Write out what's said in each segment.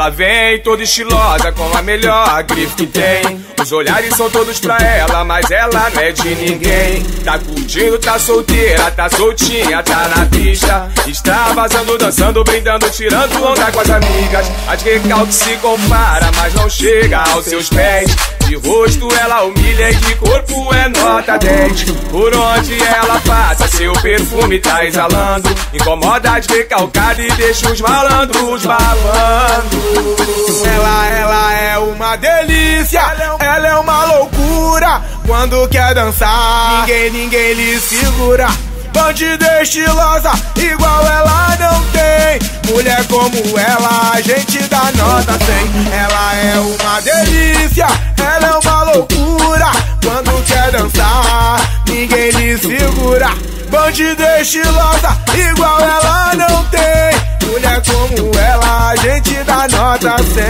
Ela vem toda estilosa com a melhor grife que tem. Os olhares são todos pra ela, mas ela não é de ninguém. Tá curtindo, tá solteira, tá soltinha, tá na pista. Está vazando, dançando, brindando, tirando onda com as amigas. As recalque se compara, mas não chega aos seus pés. De rosto ela humilha e de corpo é nota 10. Por onde ela passa, seu perfume tá exalando. Incomoda as recalcadas e deixa os malandros babando. Ela, ela é uma delícia, ela é uma loucura. Quando quer dançar, ninguém, ninguém lhe segura. Bandida estilosa, igual ela não tem. Mulher como ela, a gente dá nota 100. Bandida estilosa, igual ela não tem. Mulher como ela, a gente dá nota 100.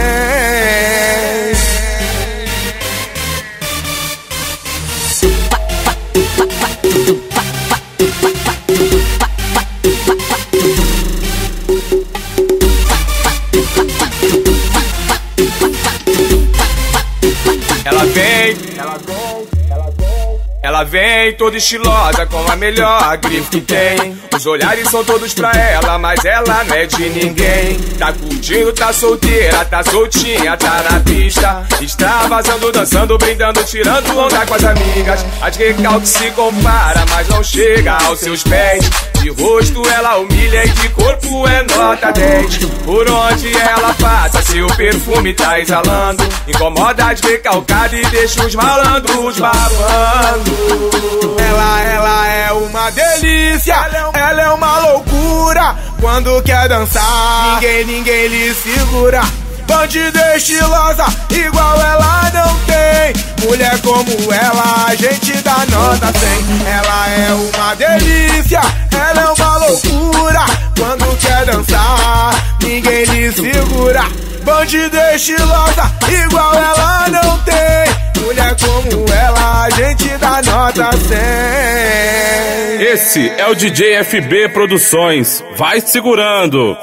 Ela vem, ela vem, ela vem. Toda estilosa com a melhor grife que tem. Os olhares são todos pra ela, mas ela não é de ninguém. Tá curtindo, tá solteira, tá soltinha, tá na pista. Está vazando, dançando, brindando, tirando onda com as amigas. As recalque se compara, mas não chega aos seus pés. De rosto ela humilha e de corpo é nota 10. Por onde ela passa, seu perfume tá exalando. Incomoda as recalcadas e deixa os malandros babando. Ela, ela é uma delícia, ela é uma loucura. Quando quer dançar, ninguém, ninguém lhe segura. Bandida estilosa, igual ela não tem. Mulher como ela, a gente dá nota 100. Ela é uma delícia, Bandida estilosa, igual ela não tem. Mulher como ela, a gente dá nota 100. Esse é o DJ FB Produções. Vai segurando.